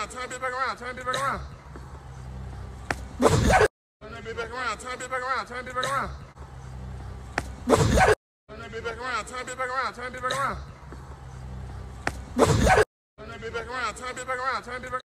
around, turn that bitch back around, turn that bitch back around. turn that bitch back around, turn that bitch back around, turn that bitch back around. turn that bitch back around, turn that bitch back around, turn that bitch back around. turn that bitch back around, turn that bitch back around, turn that bitch back around.